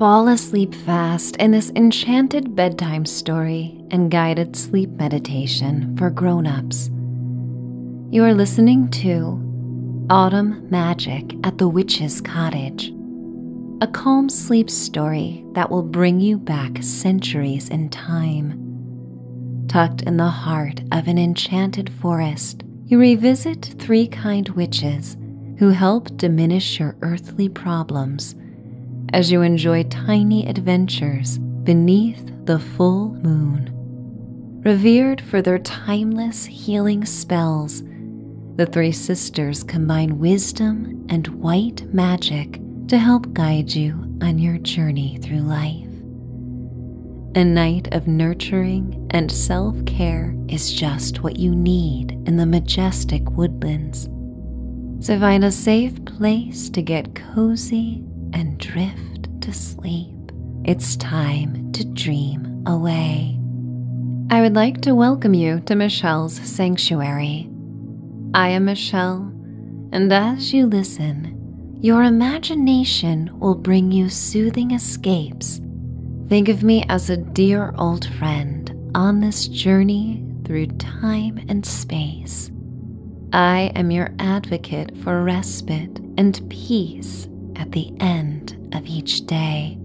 Fall asleep fast in this enchanted bedtime story and guided sleep meditation for grown-ups. You are listening to Autumn Magic at the Witch's Cottage, a calm sleep story that will bring you back centuries in time. Tucked in the heart of an enchanted forest, you revisit three kind witches who help diminish your earthly problems as you enjoy tiny adventures beneath the full moon. Revered for their timeless healing spells, the three sisters combine wisdom and white magic to help guide you on your journey through life. A night of nurturing and self care is just what you need in the majestic woodlands. So find a safe place to get cozy and drift to sleep. It's time to dream away. I would like to welcome you to Michelle's Sanctuary. I am Michelle, and as you listen, your imagination will bring you soothing escapes. Think of me as a dear old friend on this journey through time and space. I am your advocate for respite and peace at the end of each day.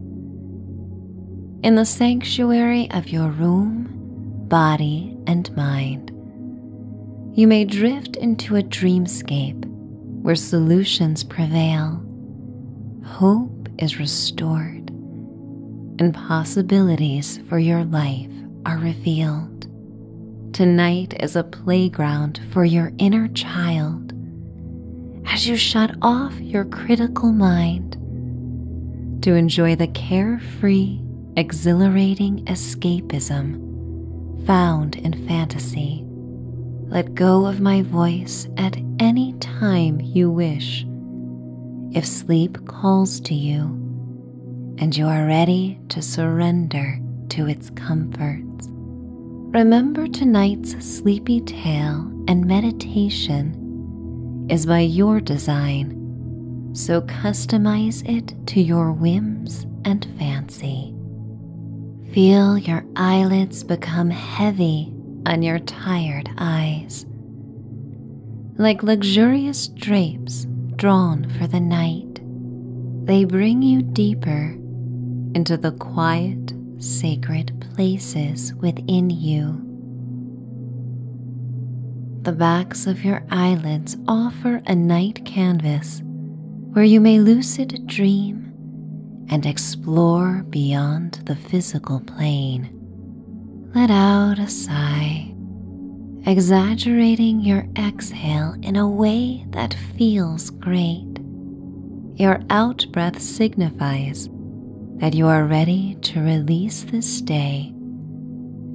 In the sanctuary of your room, body, and mind, you may drift into a dreamscape where solutions prevail, hope is restored, and possibilities for your life are revealed. Tonight is a playground for your inner child as you shut off your critical mind to enjoy the carefree, exhilarating escapism found in fantasy. Let go of my voice at any time you wish. If sleep calls to you and you are ready to surrender to its comforts, remember tonight's sleepy tale and meditation is by your design, so customize it to your whims and fancy. Feel your eyelids become heavy on your tired eyes, like luxurious drapes drawn for the night. They bring you deeper into the quiet, sacred places within you the backs of your eyelids offer a night canvas where you may lucid dream and explore beyond the physical plane. Let out a sigh, exaggerating your exhale in a way that feels great. Your out breath signifies that you are ready to release this day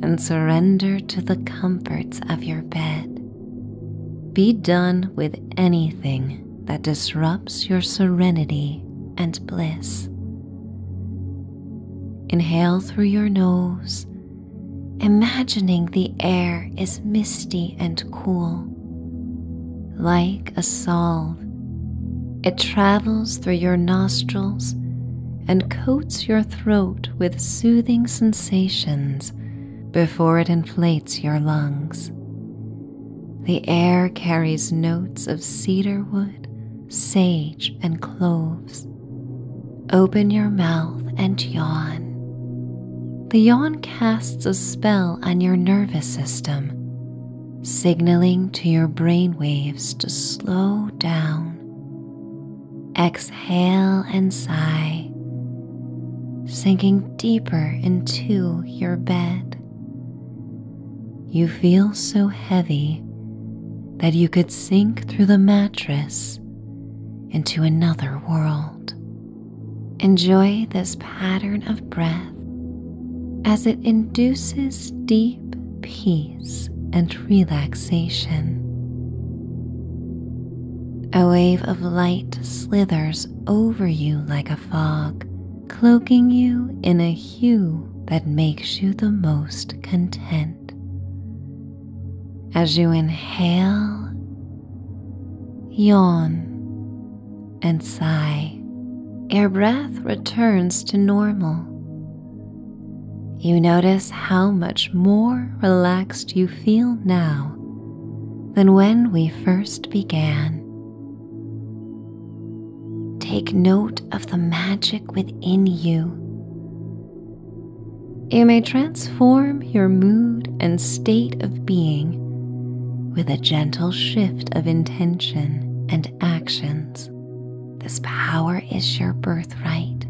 and surrender to the comforts of your bed. Be done with anything that disrupts your serenity and bliss. Inhale through your nose, imagining the air is misty and cool. Like a salve, it travels through your nostrils and coats your throat with soothing sensations before it inflates your lungs. The air carries notes of cedarwood, sage, and cloves. Open your mouth and yawn. The yawn casts a spell on your nervous system, signaling to your brain waves to slow down. Exhale and sigh, sinking deeper into your bed. You feel so heavy that you could sink through the mattress into another world. Enjoy this pattern of breath as it induces deep peace and relaxation. A wave of light slithers over you like a fog, cloaking you in a hue that makes you the most content. As you inhale, yawn, and sigh, your breath returns to normal. You notice how much more relaxed you feel now than when we first began. Take note of the magic within you. You may transform your mood and state of being with a gentle shift of intention and actions. This power is your birthright.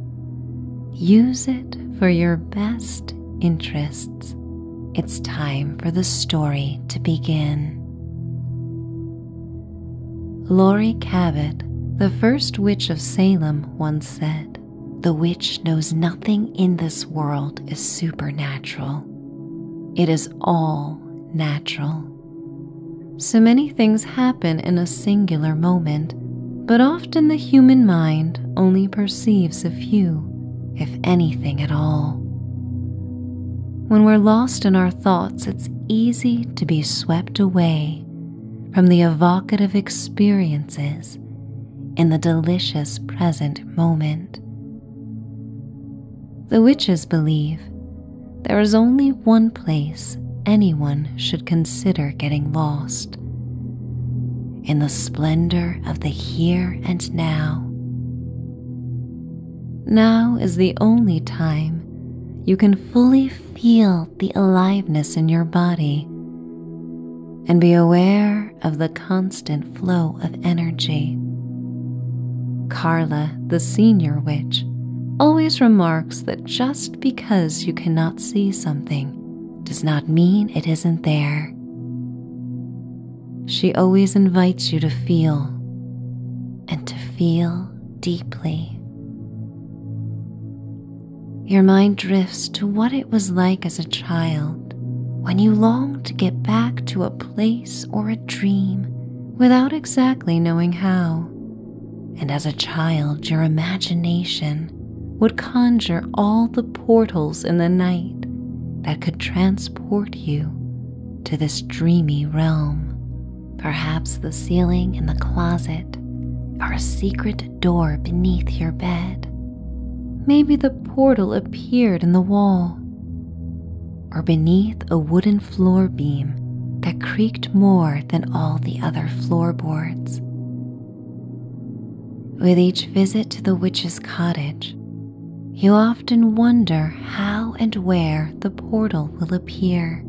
Use it for your best interests. It's time for the story to begin. Laurie Cabot, the first witch of Salem, once said, The witch knows nothing in this world is supernatural. It is all natural. So many things happen in a singular moment, but often the human mind only perceives a few, if anything at all. When we're lost in our thoughts, it's easy to be swept away from the evocative experiences in the delicious present moment. The witches believe there is only one place anyone should consider getting lost in the splendor of the here and now. Now is the only time you can fully feel the aliveness in your body and be aware of the constant flow of energy. Carla, the senior witch, always remarks that just because you cannot see something does not mean it isn't there. She always invites you to feel and to feel deeply. Your mind drifts to what it was like as a child when you long to get back to a place or a dream without exactly knowing how. And as a child, your imagination would conjure all the portals in the night that could transport you to this dreamy realm. Perhaps the ceiling in the closet or a secret door beneath your bed. Maybe the portal appeared in the wall or beneath a wooden floor beam that creaked more than all the other floorboards. With each visit to the witch's cottage, you often wonder how and where the portal will appear.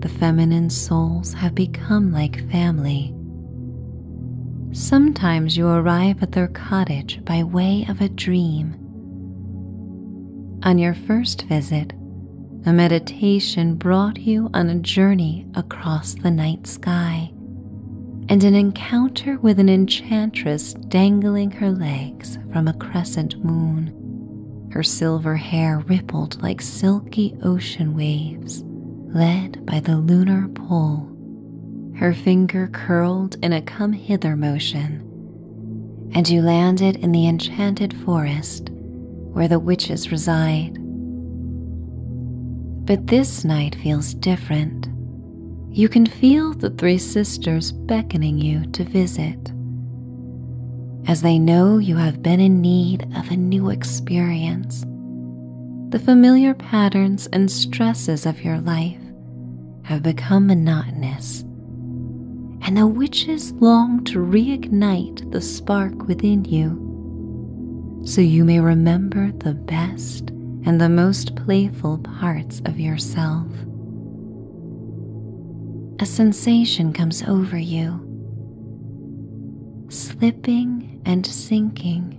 The feminine souls have become like family. Sometimes you arrive at their cottage by way of a dream. On your first visit, a meditation brought you on a journey across the night sky and an encounter with an enchantress dangling her legs from a crescent moon. Her silver hair rippled like silky ocean waves, led by the lunar pull. Her finger curled in a come hither motion, and you landed in the enchanted forest where the witches reside. But this night feels different. You can feel the three sisters beckoning you to visit. As they know you have been in need of a new experience, the familiar patterns and stresses of your life have become monotonous, and the witches long to reignite the spark within you so you may remember the best and the most playful parts of yourself. A sensation comes over you, slipping and sinking.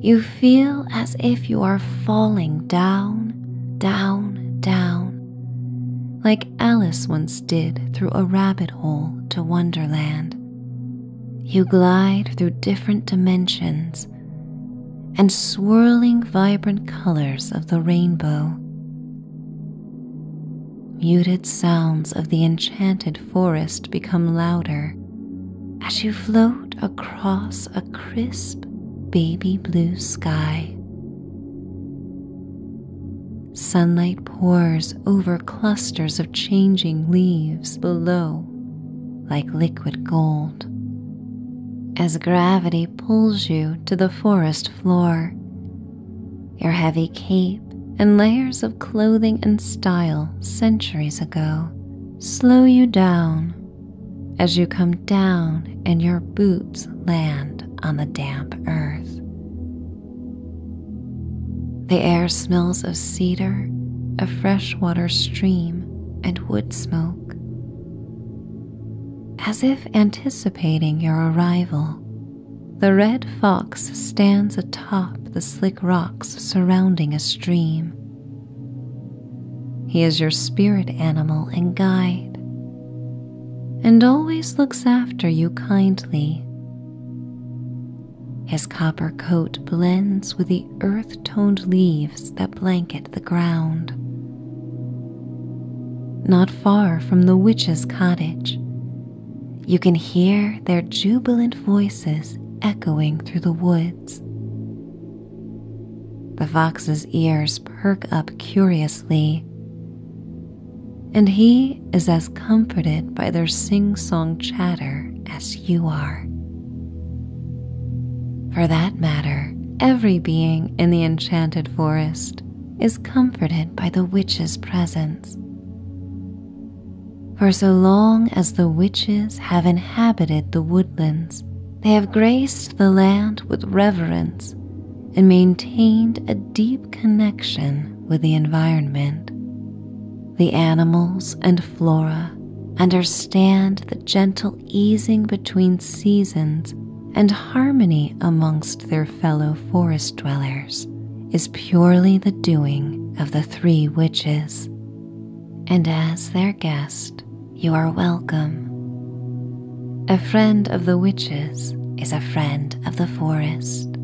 You feel as if you are falling down, down, down, like Alice once did through a rabbit hole to Wonderland. You glide through different dimensions and swirling vibrant colors of the rainbow. Muted sounds of the enchanted forest become louder as you float across a crisp baby blue sky. Sunlight pours over clusters of changing leaves below like liquid gold. as gravity pulls you to the forest floor. Your heavy cape and layers of clothing and style centuries ago slow you down as you come down and your boots land on the damp earth. The air smells of cedar, a freshwater stream, and wood smoke. As if anticipating your arrival, the red fox stands atop the slick rocks surrounding a stream. He is your spirit animal and guide, and always looks after you kindly. His copper coat blends with the earth toned leaves that blanket the ground. Not far from the witch's cottage, you can hear their jubilant voices echoing through the woods. The fox's ears perk up curiously and he is as comforted by their sing song chatter as you are. For that matter, every being in the enchanted forest is comforted by the witch's presence. For so long as the witches have inhabited the woodlands, they have graced the land with reverence and maintained a deep connection with the environment the animals and flora understand the gentle easing between seasons and harmony amongst their fellow forest dwellers is purely the doing of the three witches. And as their guest, you are welcome. A friend of the witches is a friend of the forest.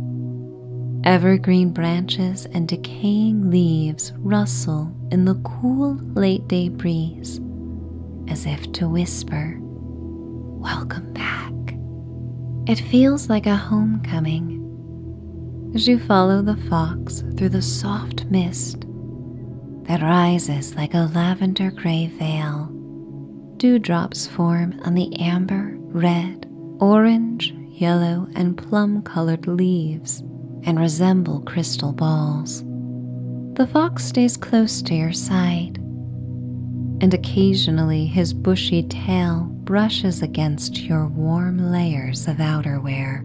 Evergreen branches and decaying leaves rustle in the cool late day breeze as if to whisper, Welcome back. It feels like a homecoming as you follow the fox through the soft mist that rises like a lavender gray veil. Dewdrops form on the amber, red, orange, yellow, and plum colored leaves and resemble crystal balls. The fox stays close to your side, and occasionally his bushy tail brushes against your warm layers of outerwear.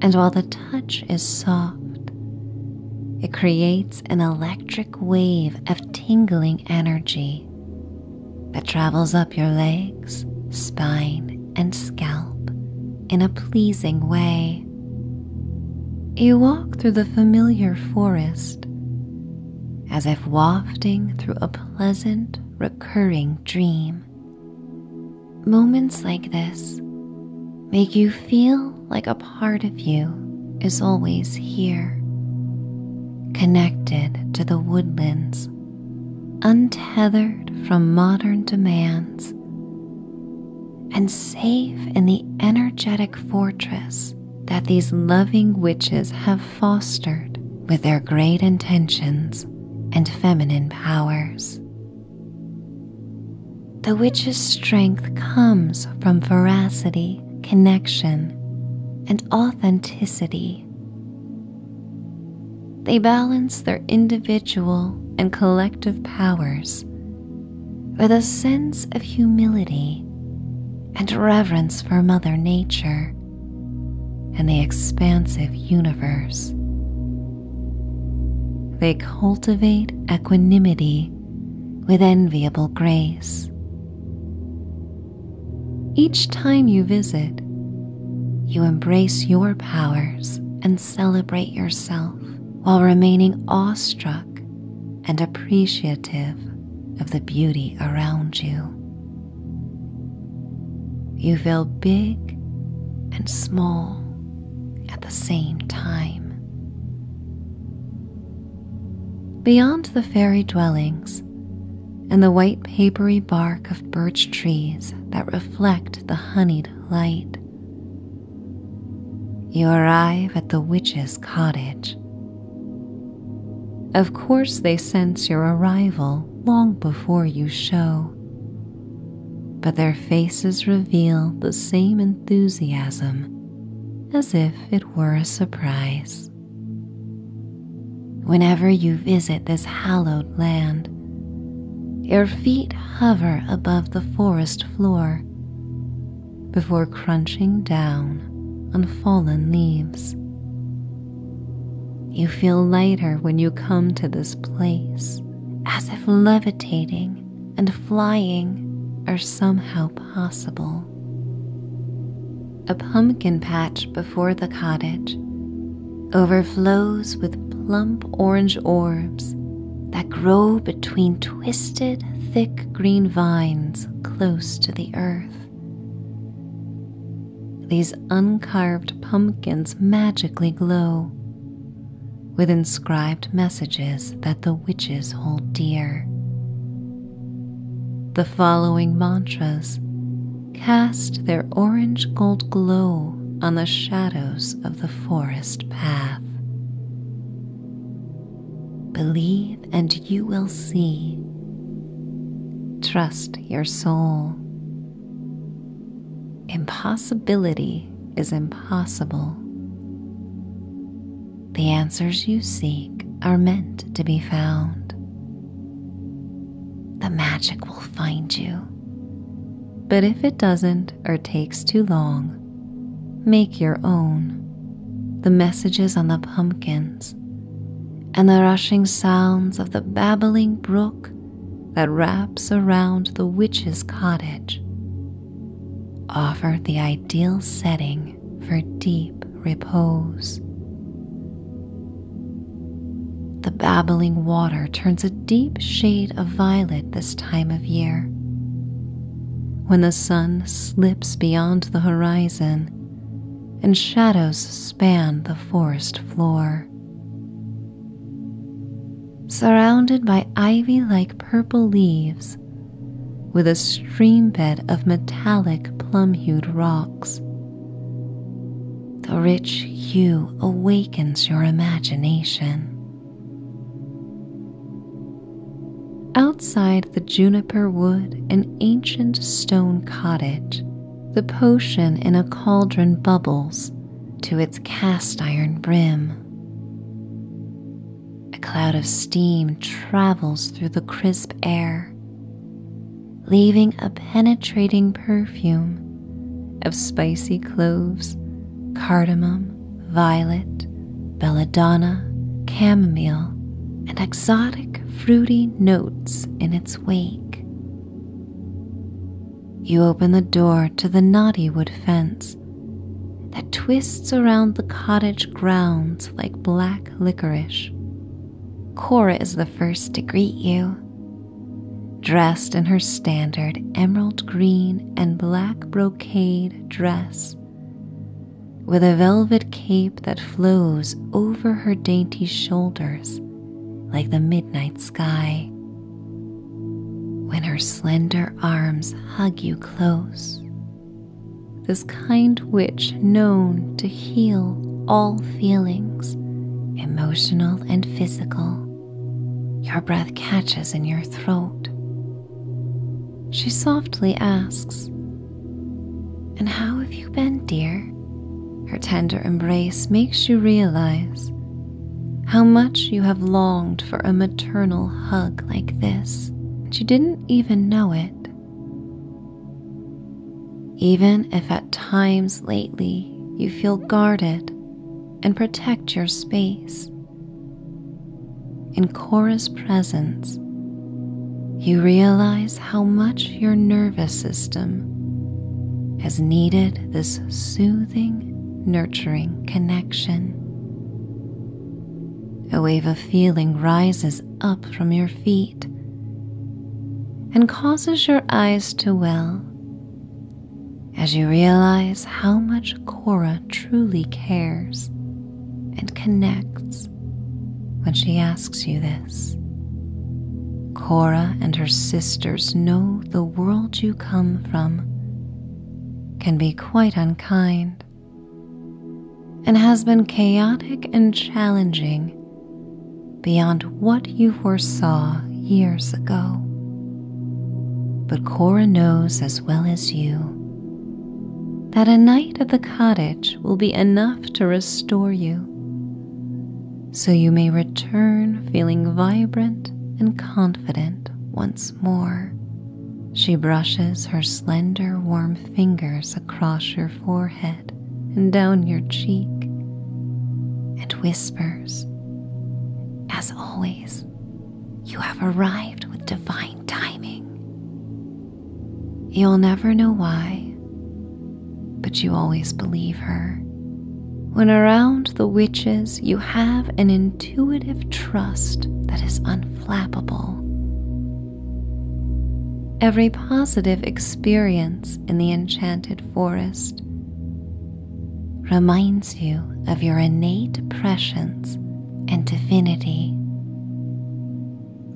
And while the touch is soft, it creates an electric wave of tingling energy that travels up your legs, spine, and scalp in a pleasing way. You walk through the familiar forest as if wafting through a pleasant, recurring dream. Moments like this make you feel like a part of you is always here, connected to the woodlands, untethered from modern demands, and safe in the energetic fortress that these loving witches have fostered with their great intentions and feminine powers. The witch's strength comes from veracity, connection, and authenticity. They balance their individual and collective powers with a sense of humility and reverence for Mother Nature and the expansive universe. They cultivate equanimity with enviable grace. Each time you visit, you embrace your powers and celebrate yourself while remaining awestruck and appreciative of the beauty around you. You feel big and small at the same time. Beyond the fairy dwellings and the white papery bark of birch trees that reflect the honeyed light, you arrive at the witch's cottage. Of course, they sense your arrival long before you show. but their faces reveal the same enthusiasm as if it were a surprise. Whenever you visit this hallowed land, your feet hover above the forest floor before crunching down on fallen leaves. You feel lighter when you come to this place, as if levitating and flying are somehow possible. A pumpkin patch before the cottage overflows with plump orange orbs that grow between twisted, thick green vines close to the earth. These uncarved pumpkins magically glow with inscribed messages that the witches hold dear. The following mantras cast their orange gold glow on the shadows of the forest path. Believe and you will see. Trust your soul. Impossibility is impossible. The answers you seek are meant to be found. The magic will find you. But if it doesn't or takes too long, make your own. The messages on the pumpkins and the rushing sounds of the babbling brook that wraps around the witch's cottage offer the ideal setting for deep repose. The babbling water turns a deep shade of violet this time of year. When the sun slips beyond the horizon and shadows span the forest floor surrounded by ivy like purple leaves, with a stream bed of metallic plum hued rocks. The rich hue awakens your imagination. Outside the juniper wood an ancient stone cottage, the potion in a cauldron bubbles to its cast iron brim. A cloud of steam travels through the crisp air, leaving a penetrating perfume of spicy cloves, cardamom, violet, belladonna, chamomile, and exotic fruity notes in its wake. You open the door to the knotty wood fence that twists around the cottage grounds like black licorice. Cora is the first to greet you. Dressed in her standard emerald green and black brocade dress, with a velvet cape that flows over her dainty shoulders like the midnight sky. When her slender arms hug you close, this kind witch known to heal all feelings, emotional and physical your breath catches in your throat. She softly asks, And how have you been, dear? Her tender embrace makes you realize how much you have longed for a maternal hug like this, and you didn't even know it. Even if at times lately you feel guarded and protect your space, in Cora's presence, you realize how much your nervous system has needed this soothing, nurturing connection. A wave of feeling rises up from your feet and causes your eyes to well as you realize how much Cora truly cares and connects when she asks you this. Cora and her sisters know the world you come from can be quite unkind and has been chaotic and challenging beyond what you foresaw years ago. But Cora knows as well as you that a night at the cottage will be enough to restore you, so you may return feeling vibrant and confident once more. She brushes her slender, warm fingers across your forehead and down your cheek and whispers, As always, you have arrived with divine timing. You'll never know why, but you always believe her. When around the witches, you have an intuitive trust that is unflappable. Every positive experience in the enchanted forest reminds you of your innate prescience and divinity.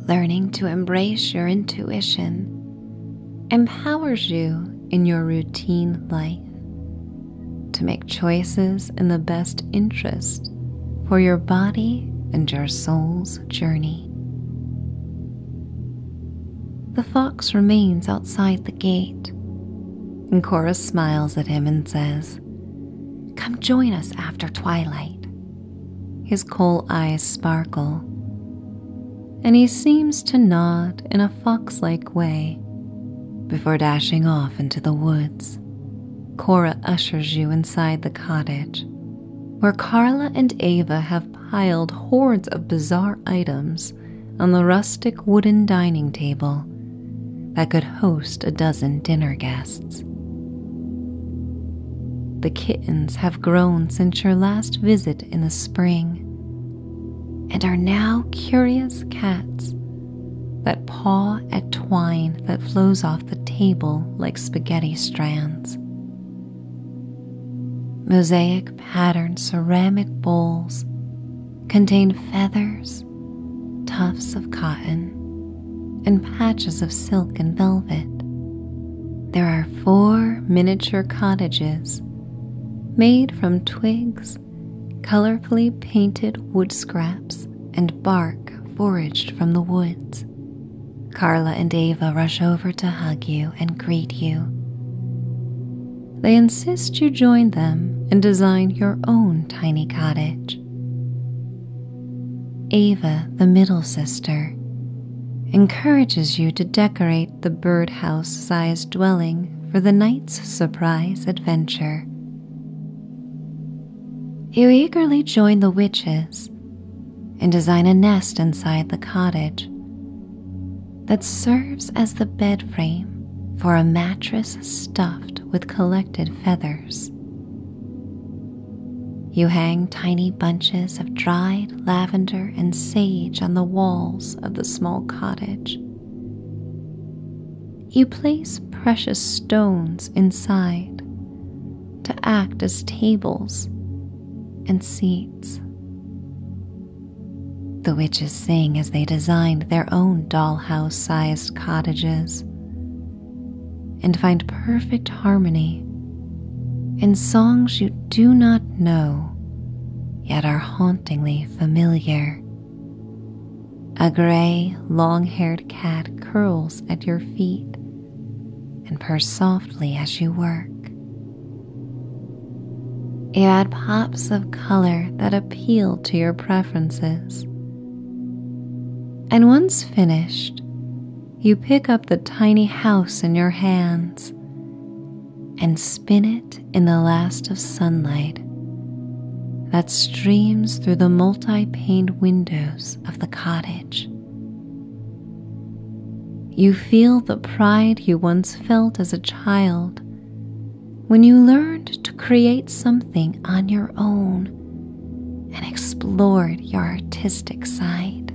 Learning to embrace your intuition empowers you in your routine life to make choices in the best interest for your body and your soul's journey. The fox remains outside the gate, and Cora smiles at him and says, Come join us after twilight. His coal eyes sparkle, and he seems to nod in a fox like way before dashing off into the woods. Cora ushers you inside the cottage, where Carla and Ava have piled hordes of bizarre items on the rustic wooden dining table that could host a dozen dinner guests. The kittens have grown since your last visit in the spring and are now curious cats that paw at twine that flows off the table like spaghetti strands. Mosaic patterned ceramic bowls contain feathers, tufts of cotton, and patches of silk and velvet. There are four miniature cottages made from twigs, colorfully painted wood scraps, and bark foraged from the woods. Carla and Ava rush over to hug you and greet you. They insist you join them and design your own tiny cottage. Ava, the middle sister, encourages you to decorate the birdhouse sized dwelling for the night's surprise adventure. You eagerly join the witches and design a nest inside the cottage that serves as the bed frame for a mattress stuffed with collected feathers. You hang tiny bunches of dried lavender and sage on the walls of the small cottage. You place precious stones inside to act as tables and seats. The witches sing as they designed their own dollhouse sized cottages and find perfect harmony in songs you do not know yet are hauntingly familiar. A gray, long haired cat curls at your feet and purrs softly as you work. You add pops of color that appeal to your preferences. And once finished, you pick up the tiny house in your hands and spin it in the last of sunlight that streams through the multi paned windows of the cottage. You feel the pride you once felt as a child when you learned to create something on your own and explored your artistic side.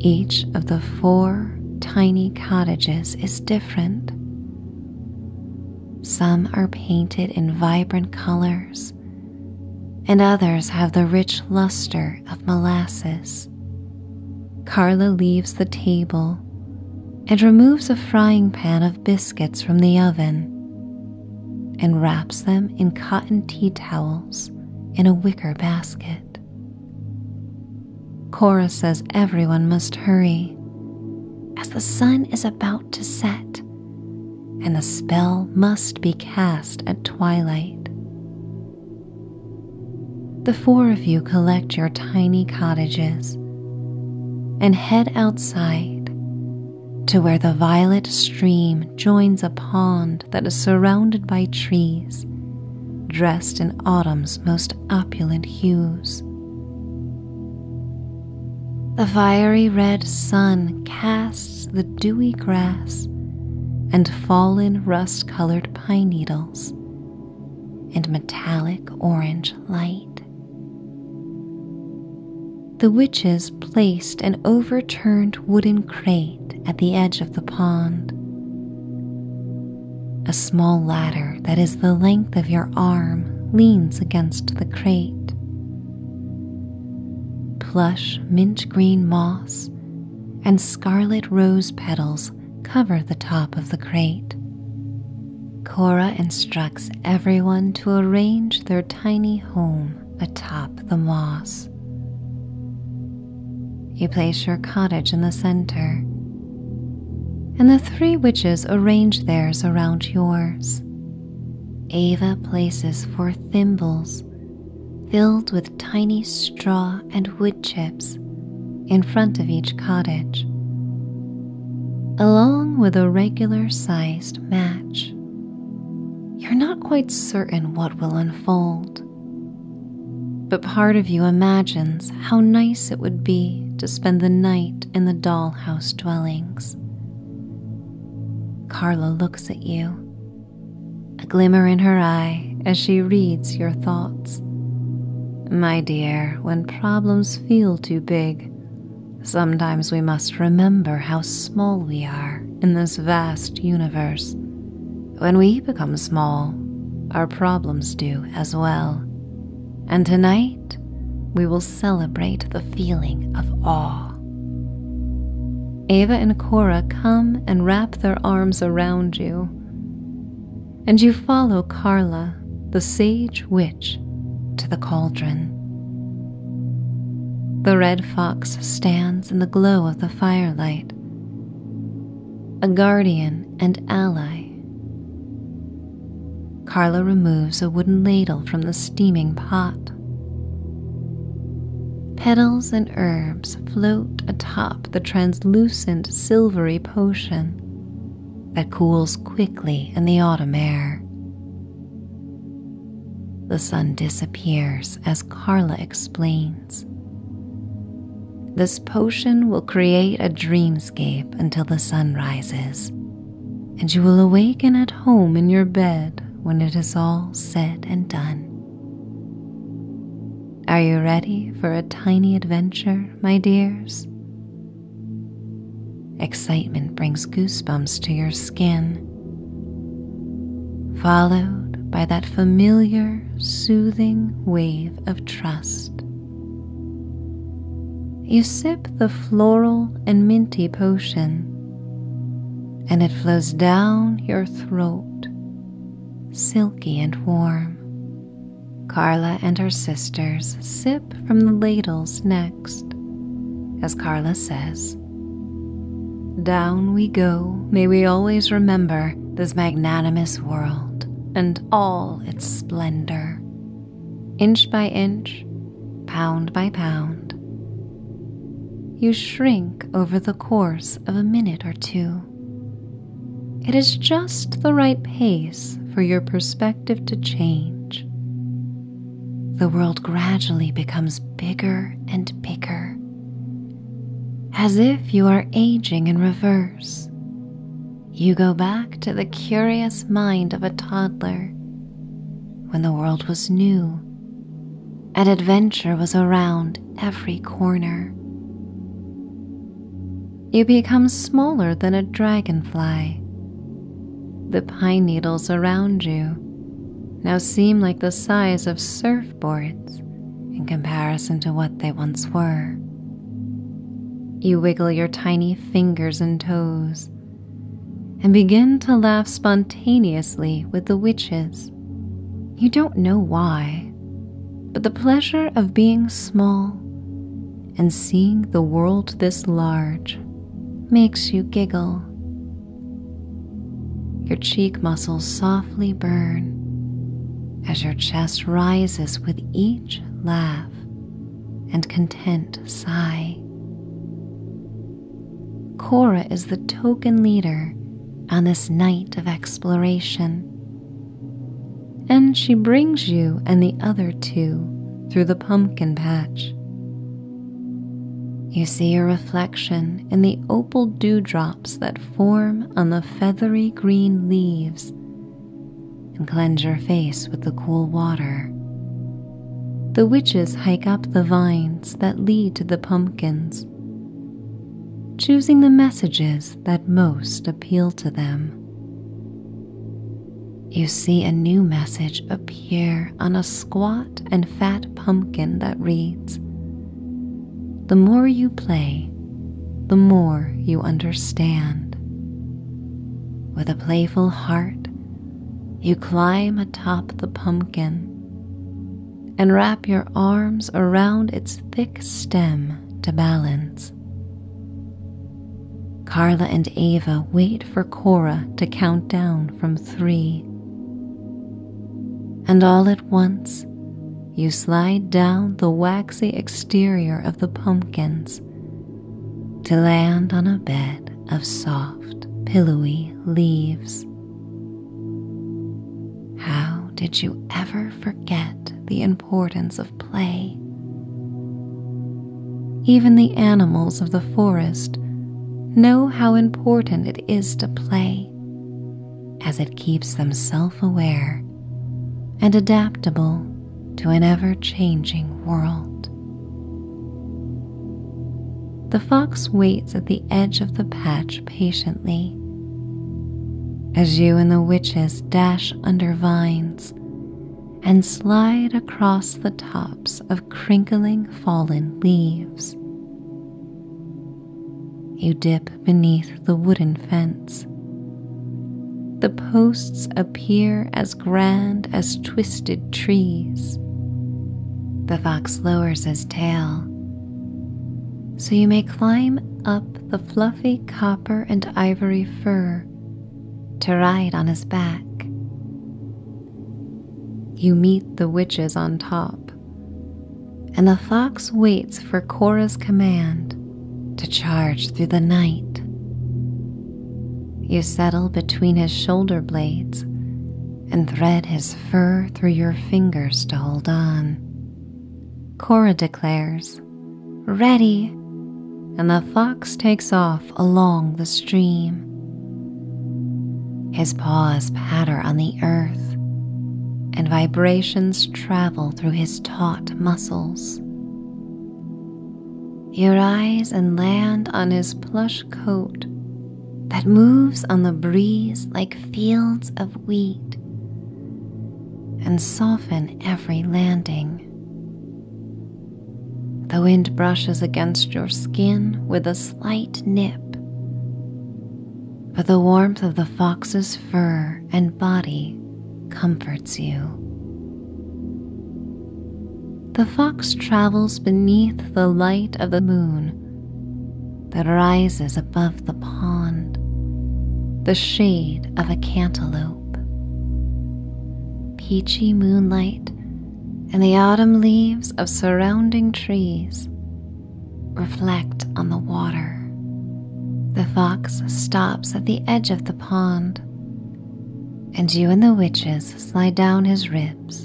Each of the four tiny cottages is different. Some are painted in vibrant colors, and others have the rich luster of molasses. Carla leaves the table and removes a frying pan of biscuits from the oven and wraps them in cotton tea towels in a wicker basket. Cora says everyone must hurry, as the sun is about to set, and the spell must be cast at twilight. The four of you collect your tiny cottages and head outside to where the violet stream joins a pond that is surrounded by trees dressed in autumn's most opulent hues. The fiery red sun casts the dewy grass and fallen rust colored pine needles and metallic orange light. The witches placed an overturned wooden crate at the edge of the pond. A small ladder that is the length of your arm leans against the crate. Plush mint green moss and scarlet rose petals cover the top of the crate. Cora instructs everyone to arrange their tiny home atop the moss. You place your cottage in the center, and the three witches arrange theirs around yours. Ava places four thimbles filled with tiny straw and wood chips in front of each cottage, along with a regular sized match. You're not quite certain what will unfold, but part of you imagines how nice it would be to spend the night in the dollhouse dwellings. Carla looks at you, a glimmer in her eye as she reads your thoughts. My dear, when problems feel too big, sometimes we must remember how small we are in this vast universe. When we become small, our problems do as well. And tonight, we will celebrate the feeling of awe. Ava and Cora come and wrap their arms around you, and you follow Carla, the sage witch, to the cauldron. The red fox stands in the glow of the firelight, a guardian and ally. Carla removes a wooden ladle from the steaming pot Petals and herbs float atop the translucent silvery potion that cools quickly in the autumn air. The sun disappears as Carla explains. This potion will create a dreamscape until the sun rises, and you will awaken at home in your bed when it is all said and done. Are you ready for a tiny adventure, my dears? Excitement brings goosebumps to your skin, followed by that familiar, soothing wave of trust. You sip the floral and minty potion, and it flows down your throat, silky and warm. Carla and her sisters sip from the ladles next. As Carla says, Down we go, may we always remember this magnanimous world and all its splendor. Inch by inch, pound by pound, you shrink over the course of a minute or two. It is just the right pace for your perspective to change the world gradually becomes bigger and bigger, as if you are aging in reverse. You go back to the curious mind of a toddler when the world was new and adventure was around every corner. You become smaller than a dragonfly. The pine needles around you now seem like the size of surfboards in comparison to what they once were. You wiggle your tiny fingers and toes and begin to laugh spontaneously with the witches. You don't know why, but the pleasure of being small and seeing the world this large makes you giggle. Your cheek muscles softly burn as your chest rises with each laugh and content sigh. Cora is the token leader on this night of exploration, and she brings you and the other two through the pumpkin patch. You see your reflection in the opal dewdrops that form on the feathery green leaves and cleanse your face with the cool water. The witches hike up the vines that lead to the pumpkins, choosing the messages that most appeal to them. You see a new message appear on a squat and fat pumpkin that reads The more you play, the more you understand. With a playful heart, you climb atop the pumpkin and wrap your arms around its thick stem to balance. Carla and Ava wait for Cora to count down from three. And all at once, you slide down the waxy exterior of the pumpkins to land on a bed of soft, pillowy leaves. How did you ever forget the importance of play? Even the animals of the forest know how important it is to play, as it keeps them self aware and adaptable to an ever changing world. The fox waits at the edge of the patch patiently as you and the witches dash under vines and slide across the tops of crinkling fallen leaves. You dip beneath the wooden fence. The posts appear as grand as twisted trees. The fox lowers his tail, so you may climb up the fluffy copper and ivory fur to ride on his back. You meet the witches on top, and the fox waits for Cora's command to charge through the night. You settle between his shoulder blades and thread his fur through your fingers to hold on. Cora declares, Ready, and the fox takes off along the stream. His paws patter on the earth, and vibrations travel through his taut muscles. You rise and land on his plush coat that moves on the breeze like fields of wheat and soften every landing. The wind brushes against your skin with a slight nip but the warmth of the fox's fur and body comforts you. The fox travels beneath the light of the moon that rises above the pond, the shade of a cantaloupe. Peachy moonlight and the autumn leaves of surrounding trees reflect on the water. The fox stops at the edge of the pond, and you and the witches slide down his ribs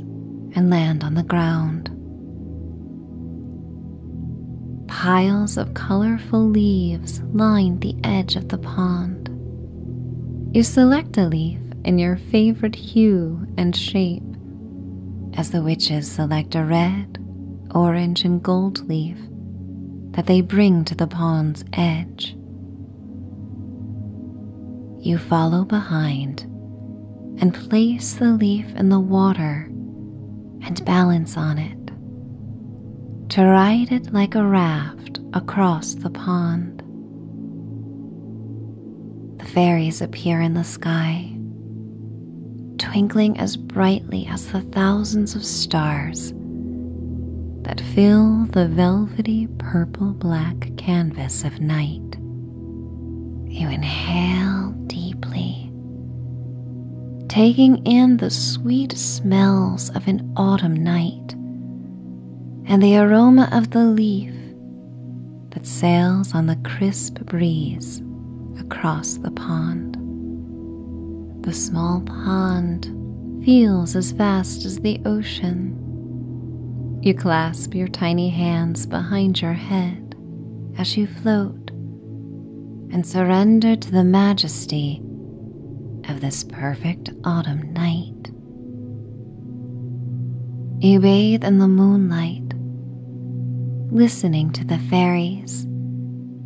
and land on the ground. Piles of colorful leaves line the edge of the pond. You select a leaf in your favorite hue and shape, as the witches select a red, orange, and gold leaf that they bring to the pond's edge you follow behind and place the leaf in the water and balance on it to ride it like a raft across the pond. The fairies appear in the sky, twinkling as brightly as the thousands of stars that fill the velvety purple black canvas of night. You inhale deeply, taking in the sweet smells of an autumn night and the aroma of the leaf that sails on the crisp breeze across the pond. The small pond feels as vast as the ocean. You clasp your tiny hands behind your head as you float and surrender to the majesty of this perfect autumn night. You bathe in the moonlight listening to the fairies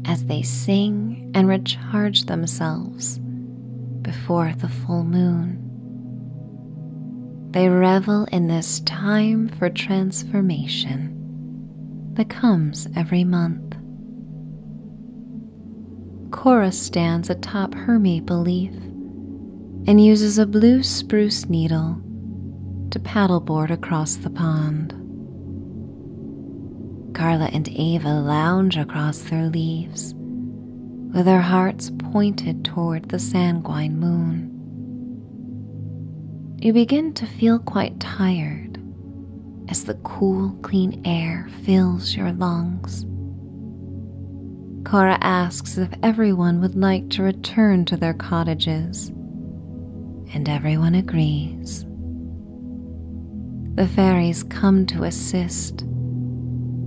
as they sing and recharge themselves before the full moon. They revel in this time for transformation that comes every month. Cora stands atop her maple leaf and uses a blue spruce needle to paddleboard across the pond. Carla and Ava lounge across their leaves with their hearts pointed toward the sanguine moon. You begin to feel quite tired as the cool, clean air fills your lungs. Cora asks if everyone would like to return to their cottages, and everyone agrees. The fairies come to assist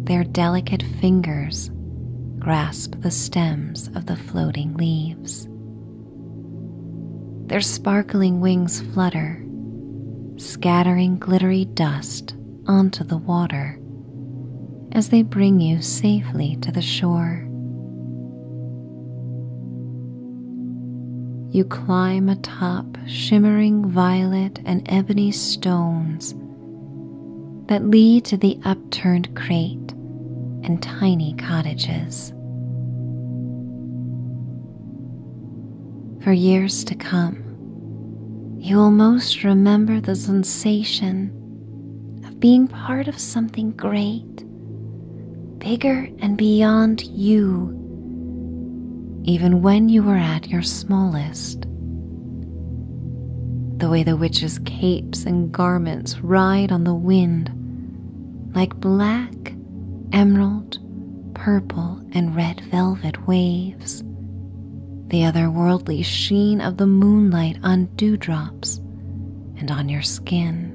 their delicate fingers grasp the stems of the floating leaves. Their sparkling wings flutter, scattering glittery dust onto the water as they bring you safely to the shore. You climb atop shimmering violet and ebony stones that lead to the upturned crate and tiny cottages. For years to come, you will most remember the sensation of being part of something great, bigger and beyond you, even when you were at your smallest. The way the witches' capes and garments ride on the wind like black emerald, purple, and red velvet waves, the otherworldly sheen of the moonlight on dewdrops and on your skin,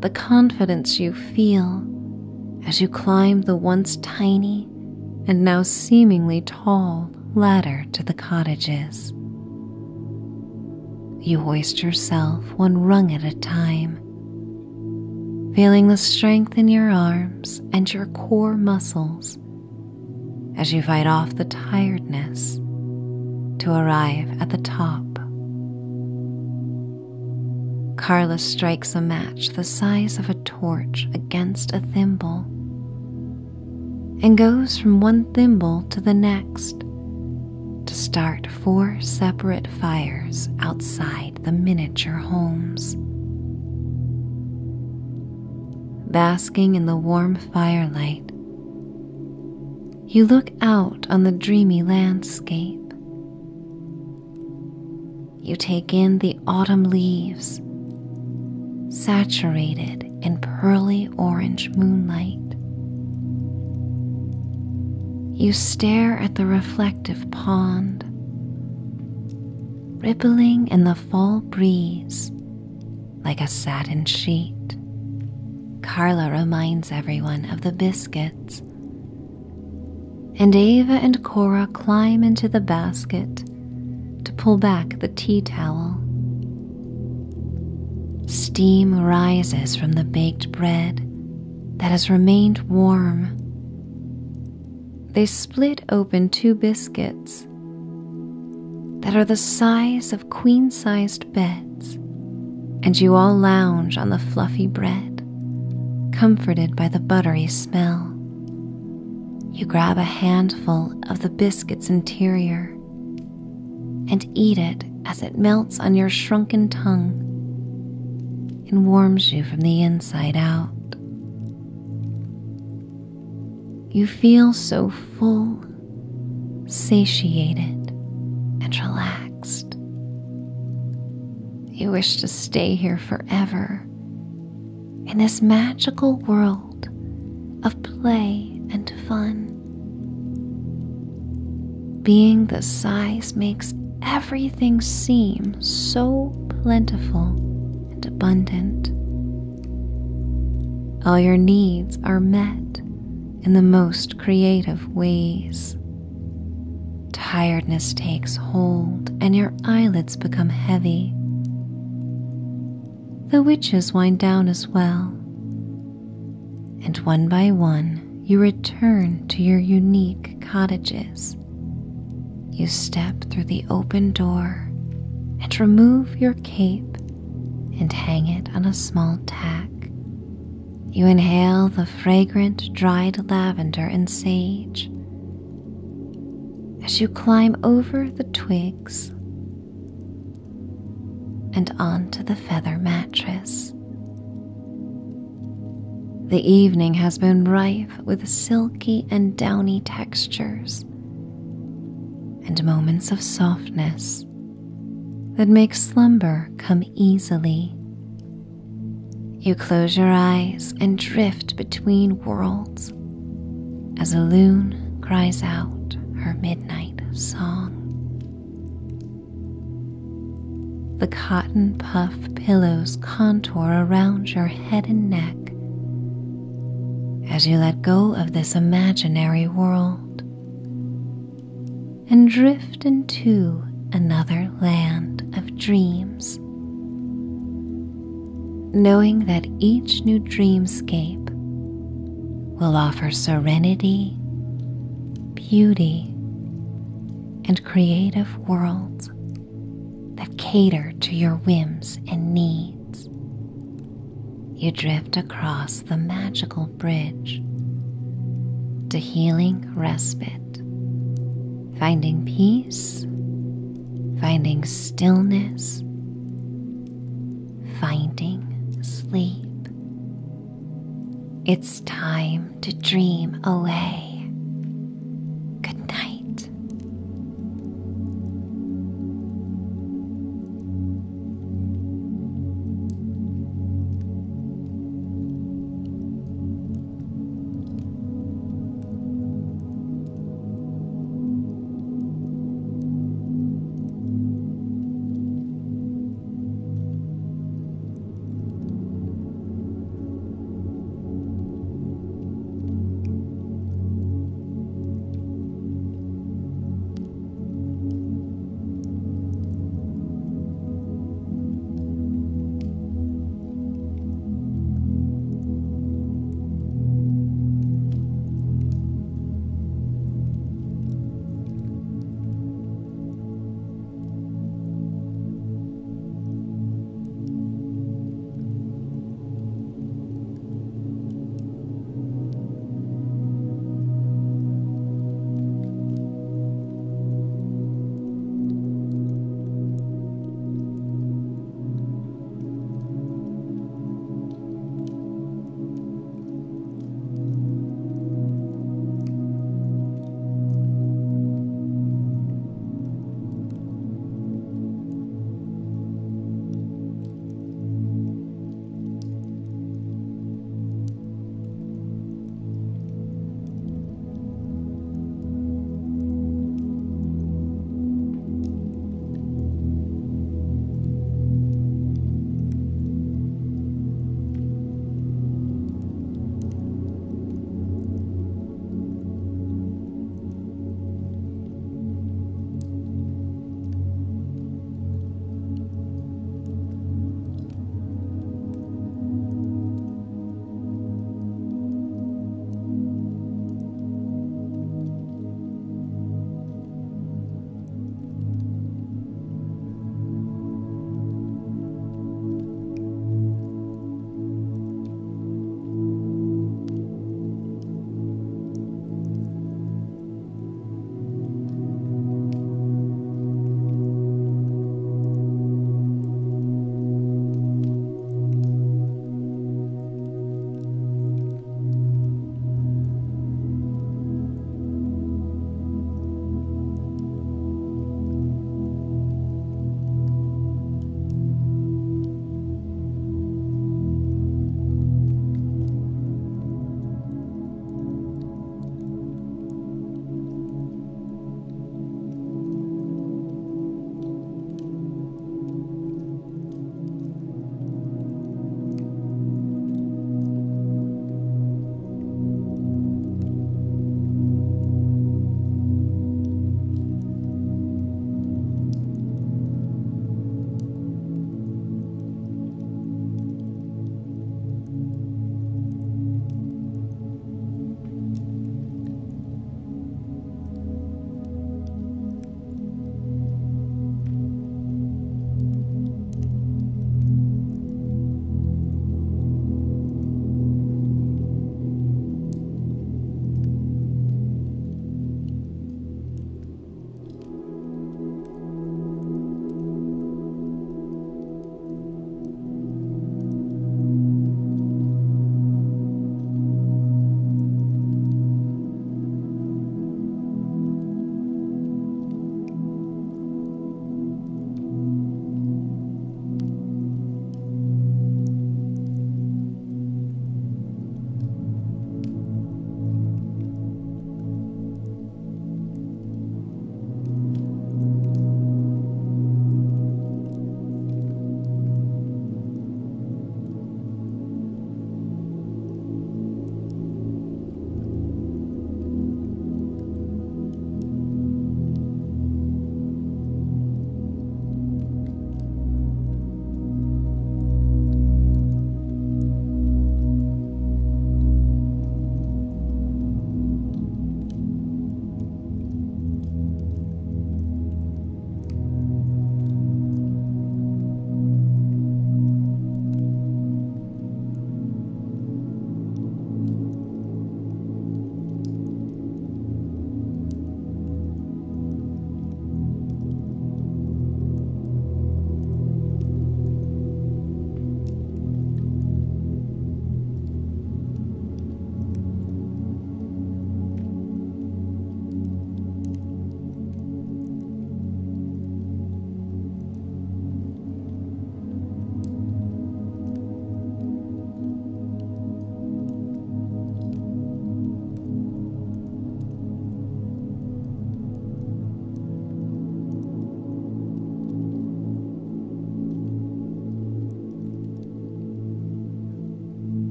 the confidence you feel as you climb the once tiny and now seemingly tall ladder to the cottages. You hoist yourself one rung at a time feeling the strength in your arms and your core muscles as you fight off the tiredness to arrive at the top. Carla strikes a match the size of a torch against a thimble and goes from one thimble to the next to start four separate fires outside the miniature homes basking in the warm firelight, you look out on the dreamy landscape. You take in the autumn leaves, saturated in pearly orange moonlight. You stare at the reflective pond, rippling in the fall breeze like a satin sheet. Carla reminds everyone of the biscuits. And Ava and Cora climb into the basket to pull back the tea towel. Steam rises from the baked bread that has remained warm. They split open two biscuits that are the size of queen sized beds, and you all lounge on the fluffy bread comforted by the buttery smell. You grab a handful of the biscuit's interior and eat it as it melts on your shrunken tongue and warms you from the inside out. You feel so full, satiated and relaxed. You wish to stay here forever in this magical world of play and fun. Being the size makes everything seem so plentiful and abundant. All your needs are met in the most creative ways. Tiredness takes hold and your eyelids become heavy. The witches wind down as well, and one by one you return to your unique cottages. You step through the open door and remove your cape and hang it on a small tack. You inhale the fragrant dried lavender and sage. As you climb over the twigs and onto the feather mattress. The evening has been rife with silky and downy textures and moments of softness that make slumber come easily. You close your eyes and drift between worlds as a loon cries out her midnight song. The cotton puff pillows contour around your head and neck as you let go of this imaginary world and drift into another land of dreams knowing that each new dreamscape will offer serenity, beauty, and creative worlds that cater to your whims and needs. You drift across the magical bridge to healing respite, finding peace, finding stillness, sleep. It's time to dream away.